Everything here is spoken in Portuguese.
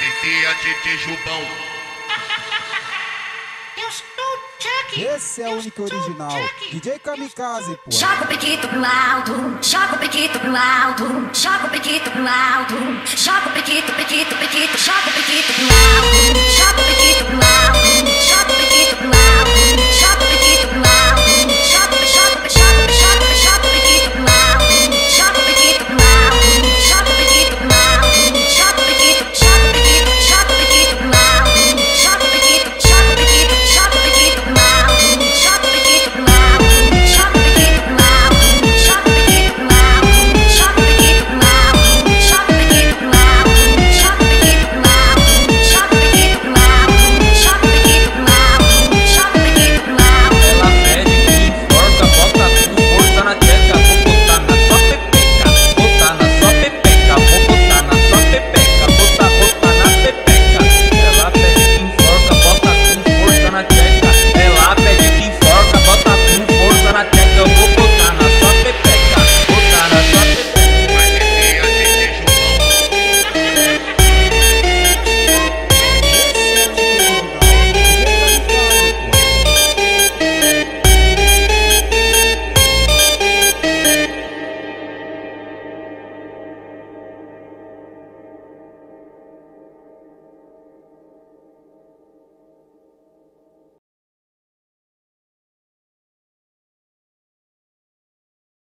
licencia de Jubão. Eu. Esse é o único original. DJ Kamikaze, pô. Joga o pequito pro alto, joga o pequito pro alto, joga o pequito pro alto, joga o pequito,